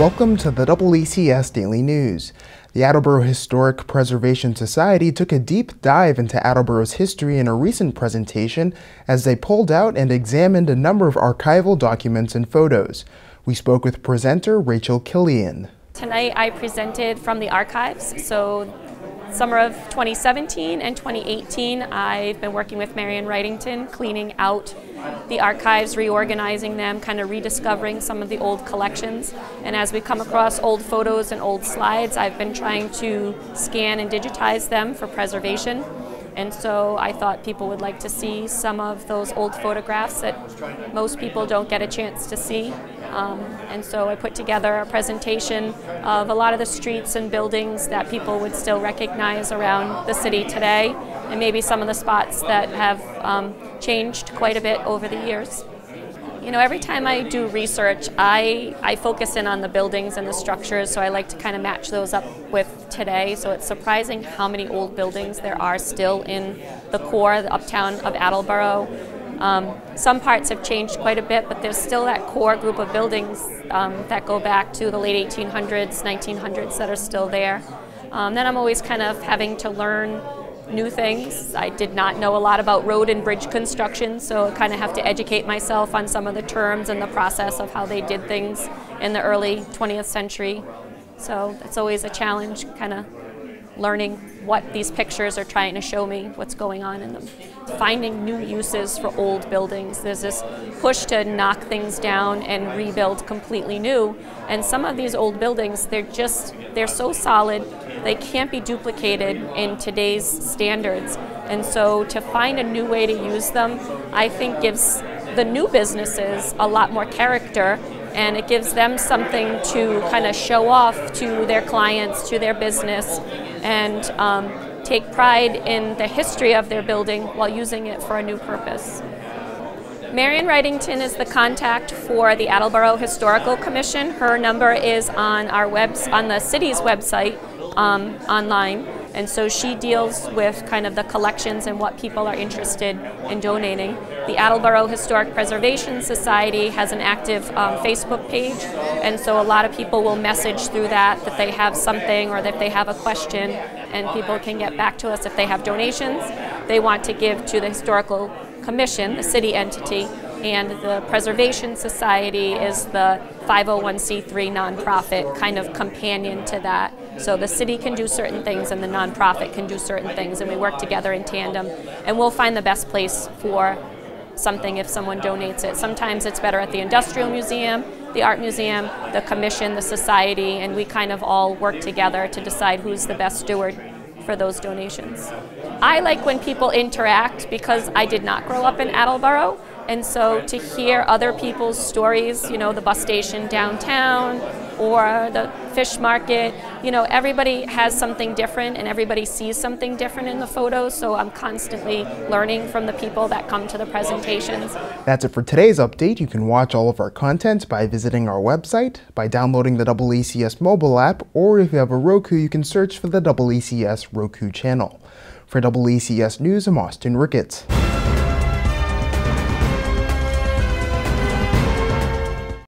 Welcome to the AACS Daily News. The Attleboro Historic Preservation Society took a deep dive into Attleboro's history in a recent presentation as they pulled out and examined a number of archival documents and photos. We spoke with presenter Rachel Killian. Tonight I presented from the archives, so summer of 2017 and 2018 I've been working with Marian Wrightington cleaning out the archives, reorganizing them, kind of rediscovering some of the old collections. And as we come across old photos and old slides, I've been trying to scan and digitize them for preservation. And so I thought people would like to see some of those old photographs that most people don't get a chance to see. Um, and so I put together a presentation of a lot of the streets and buildings that people would still recognize around the city today, and maybe some of the spots that have um, changed quite a bit over the years. You know, every time I do research, I, I focus in on the buildings and the structures, so I like to kind of match those up with today. So it's surprising how many old buildings there are still in the core, the uptown of Attleboro. Um, some parts have changed quite a bit, but there's still that core group of buildings um, that go back to the late 1800s, 1900s that are still there. Um, then I'm always kind of having to learn new things. I did not know a lot about road and bridge construction, so I kind of have to educate myself on some of the terms and the process of how they did things in the early 20th century. So it's always a challenge, kind of learning what these pictures are trying to show me, what's going on in them. Finding new uses for old buildings. There's this push to knock things down and rebuild completely new. And some of these old buildings, they're just, they're so solid, they can't be duplicated in today's standards. And so to find a new way to use them, I think gives the new businesses a lot more character and it gives them something to kind of show off to their clients, to their business, and um, take pride in the history of their building while using it for a new purpose. Marian Wrightington is the contact for the Attleboro Historical Commission. Her number is on our webs on the city's website um, online. And so she deals with kind of the collections and what people are interested in donating. The Attleboro Historic Preservation Society has an active um, Facebook page, and so a lot of people will message through that that they have something or that they have a question, and people can get back to us if they have donations they want to give to the Historical Commission, the city entity, and the Preservation Society is the 501c3 nonprofit kind of companion to that. So the city can do certain things and the nonprofit can do certain things, and we work together in tandem. And we'll find the best place for something if someone donates it. Sometimes it's better at the Industrial Museum, the Art Museum, the Commission, the Society, and we kind of all work together to decide who's the best steward for those donations. I like when people interact because I did not grow up in Attleboro. And so to hear other people's stories, you know, the bus station downtown or the fish market, you know, everybody has something different and everybody sees something different in the photos. So I'm constantly learning from the people that come to the presentations. That's it for today's update. You can watch all of our content by visiting our website, by downloading the AACS mobile app, or if you have a Roku, you can search for the AACS Roku channel. For AACS News, I'm Austin Ricketts.